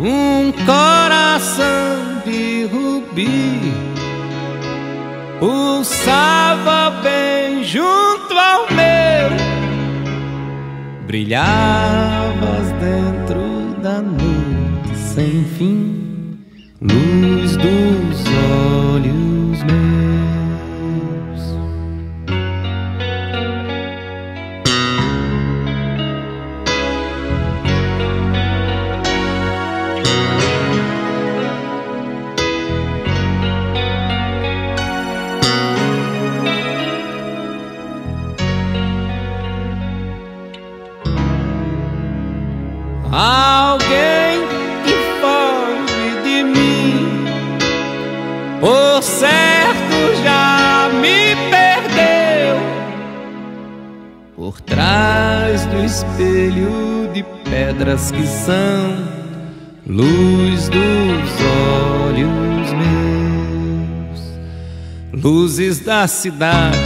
um coração de rubi pulsava bem junto ao meu, brilhavas dentro da noite sem fim, luz. Alguém que foge de mim, por certo já me perdeu. Por trás do espelho de pedras que são luz dos olhos meus, luzes da cidade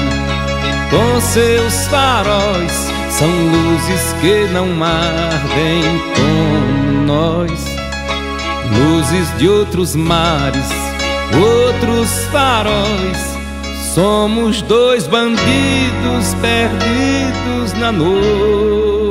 com seus faróis são luzes que não ardem como nós, luzes de outros mares, outros faróis. Somos dois bandidos perdidos na noite.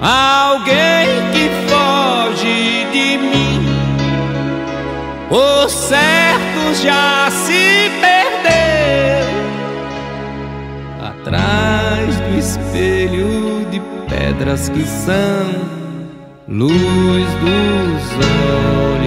Alguém que foge de mim, por certo já se perdeu atrás do espelho de pedras que são luz dos olhos.